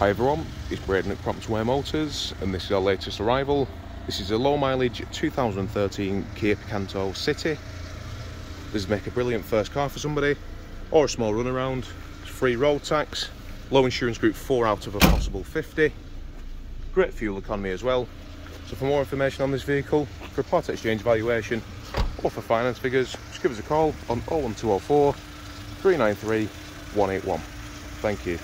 Hi everyone, it's Braden at Crompton Motors and this is our latest arrival. This is a low mileage 2013 Kia Picanto City. This would make a brilliant first car for somebody or a small runaround. It's free road tax, low insurance group 4 out of a possible 50. Great fuel economy as well. So for more information on this vehicle, for a part exchange valuation or for finance figures, just give us a call on 01204 393 181. Thank you.